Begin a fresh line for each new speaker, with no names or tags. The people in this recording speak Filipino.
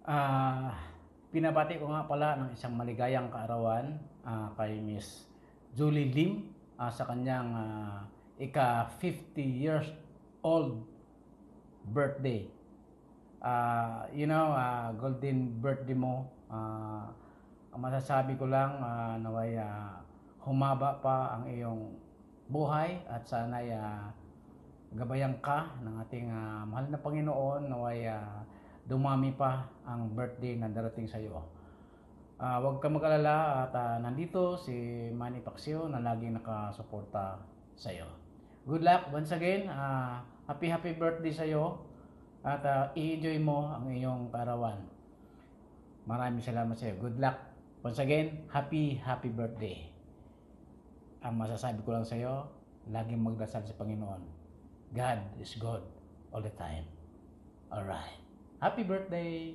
Ah, pinabati ko nga pala ng isang maligayang kaarawan ah, kay Miss Julie Lim ah, sa kanyang ah, ika 50 years old birthday. Ah, you know, ah, golden birthday mo. Ah, ang masasabi ko lang ah, naway ah, humaba pa ang iyong buhay at sana gabayan ka ng ating ah, mahal na Panginoon naway ah, dumami pa ang birthday na darating sa iyo. Ah, huwag ka mag-alala at ah, nandito si Manny Paxio na laging nakasuporta sa iyo. Good luck once again. ah, happy happy birthday sa iyo at ah, i-enjoy mo ang iyong karawan. Maraming salamat sa iyo. Good luck. Once again, happy happy birthday. Ang masasabi ko lang sa iyo, laging magdasal sa Panginoon. God is good all the time. Alright. Happy birthday!